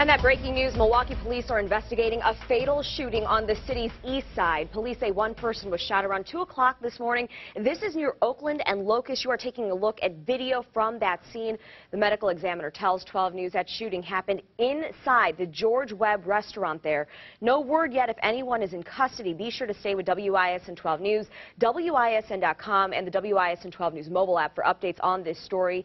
And that breaking news, Milwaukee police are investigating a fatal shooting on the city's east side. Police say one person was shot around 2 o'clock this morning. This is near Oakland and Locust. You are taking a look at video from that scene. The medical examiner tells 12 News that shooting happened inside the George Webb restaurant there. No word yet if anyone is in custody. Be sure to stay with WISN 12 News, WISN.com, and the WISN 12 News mobile app for updates on this story.